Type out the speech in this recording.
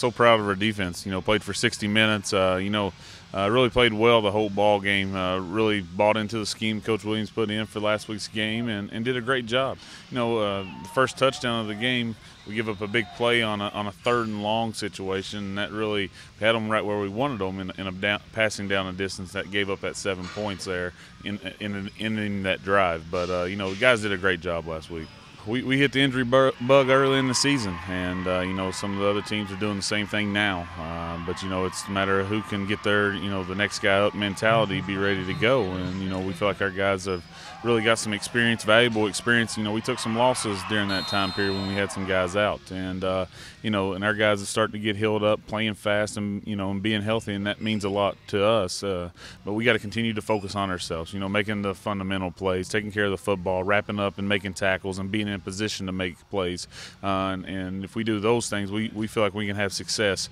So proud of our defense. You know, played for 60 minutes. Uh, you know, uh, really played well the whole ball game. Uh, really bought into the scheme Coach Williams put in for last week's game and, and did a great job. You know, uh, the first touchdown of the game, we give up a big play on a, on a third and long situation, and that really had them right where we wanted them in, in a down, passing down a distance that gave up that seven points there in, in, in ending that drive. But uh, you know, the guys did a great job last week we, we hit the injury bug early in the season, and uh, you know some of the other teams are doing the same thing now. Uh, but you know it's a matter of who can get their you know the next guy up mentality, be ready to go. And you know we feel like our guys have really got some experience, valuable experience. You know we took some losses during that time period when we had some guys out, and uh, you know and our guys are starting to get healed up, playing fast, and you know and being healthy, and that means a lot to us. Uh, but we got to continue to focus on ourselves. You know making the fundamental plays, taking care of the football, wrapping up and making tackles, and being in position to make plays. Uh, and, and, if we do those things, we, we feel like we can have success